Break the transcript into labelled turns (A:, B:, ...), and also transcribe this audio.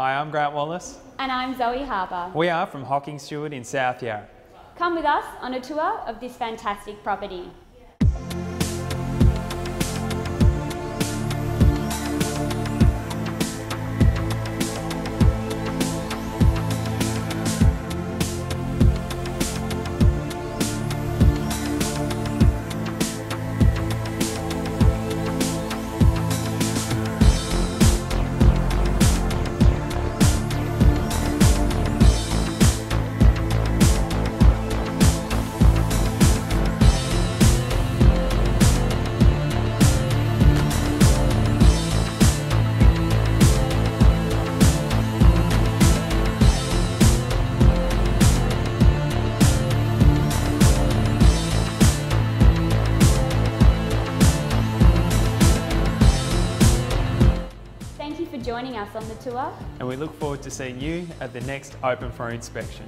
A: Hi, I'm Grant Wallace.
B: And I'm Zoe Harper.
A: We are from hockingstuart in South Yarra.
B: Come with us on a tour of this fantastic property. For joining us on the tour.
A: And we look forward to seeing you at the next Open for Inspection.